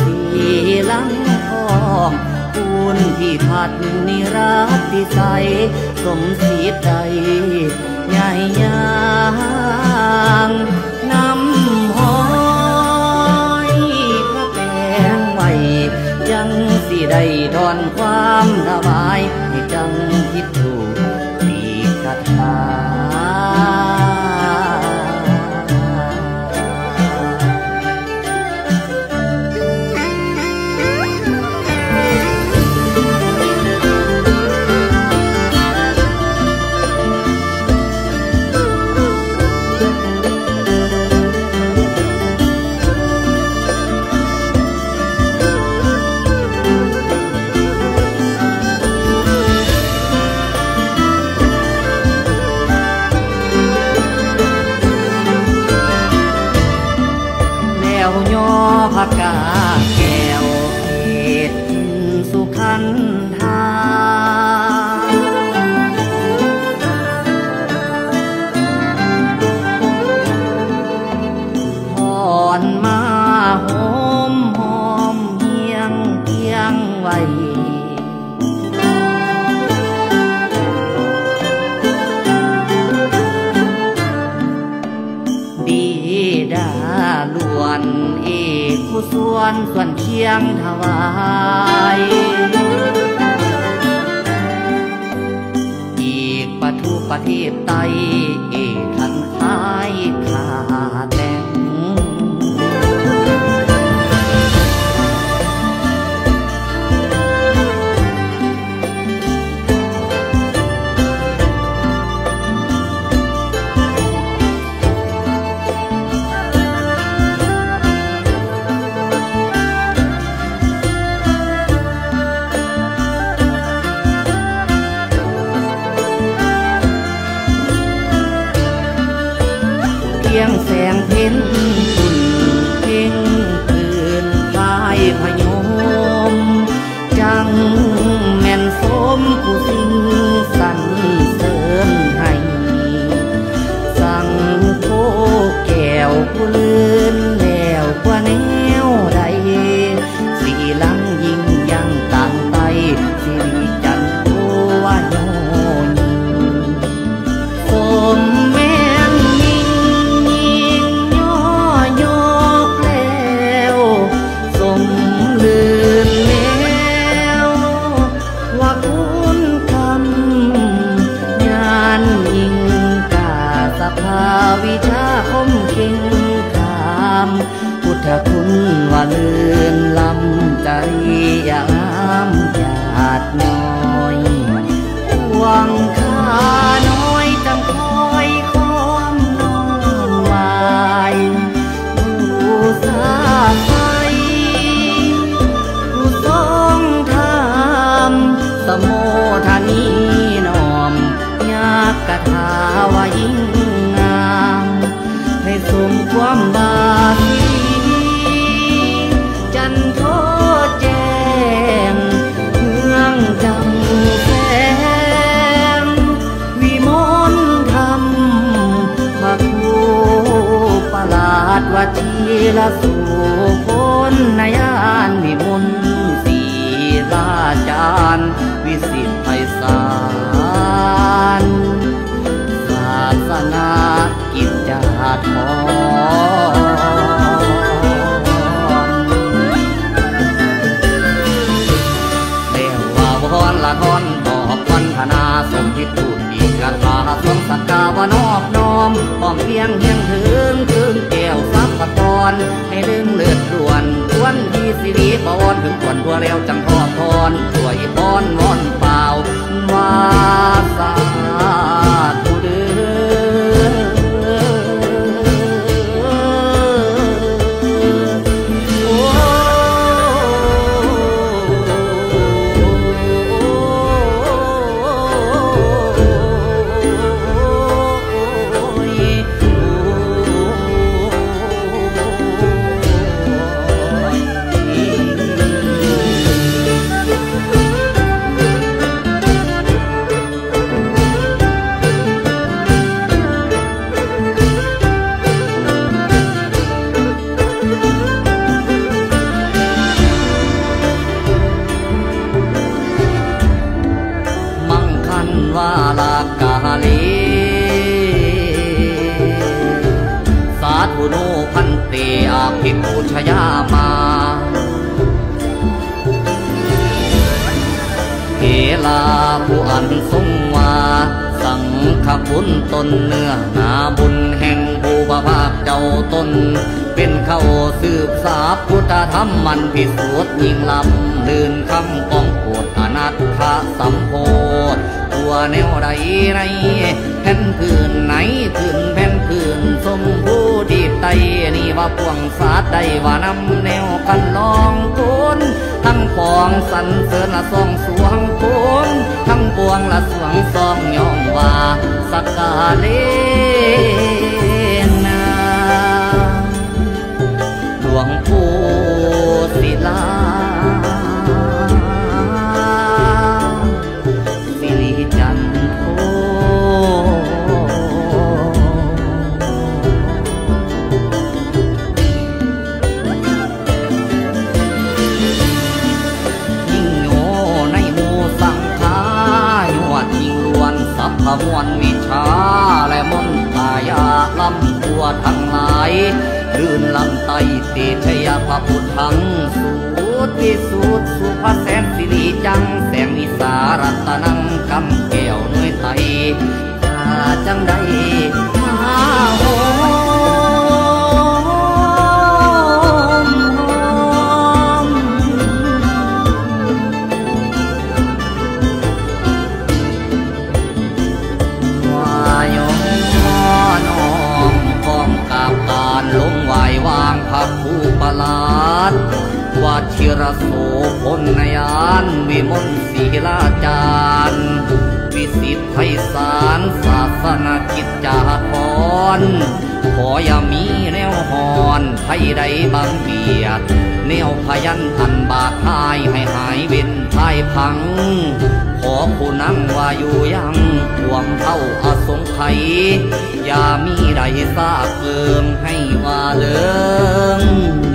สีลังทองคุณที่พัดนิรัติใสสมสีใจใหญ่ยางนำหอยพระแปงไว้ยังสิได้ดอนความระบายให้จังคิดถูก วย่อพักกาแก้วเขตสุขันธ เทศไตเยงแสงเพ็ญตุ่นเพ่งคืนพายพยม จังแม่นสมผู้สิ่ง ความบาลีจันโทแจ้งเมืองจำแสงวิมลธรรมพระครูประหลาดวัชีละสุพลนายานวิมลศีราจารย์วิสิทธิไพศาล สนากิจจาธรเรียกว่าพรละทอนตอบพันธนาสมทิศพูดีกันลาสมสักกาวานอบน้อมพร้อมเพียงเพียงถึงถึงแก้วสัพพกรให้ลืมเลือดด่วนทวนที่สิริบวรถึงควรทัวแล้วจังทอดทอน ลาผู้อันทสมวา สังขบุญตนเนื้อหาบุญแห่งภูบาภาคเจ้าตน เป็นเข้าสืบสาบพุทธธรรมมันพิสูจน์ยิ่งลำลื่นคำกองโกดอนัตถะสัมโพธตัวแนวใดไรแผ่นพื้นไหนพื้นแผ่นพื้นสมผู้ดีไตนี่ว่าพวงสาดใดว่านำแนวกันลองคุณ ทั้งปองสันเสริญละสองสวงปุนทั้งบวงละสวงสองยองว่าสักกาเล พระพุทธังสูตรที่สูตรสุภาแสนสิริจังแสงวิสารัตนังกำแก้วน้อยไทยถ้าจังใด นยานวิมลศีลาจารย์วิสิทธิไพศาลศาสนกิจจาพรขออย่ามีแนวหอนไทยใดบางเบียดแนวพยันอันบาทายให้หายเว้นทายพัง ขอผู้นั่งว่าอยู่ยังท่วมเท่าอสงไขยอย่ามีใดซากเกิมให้ว่าเลิง